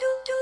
do do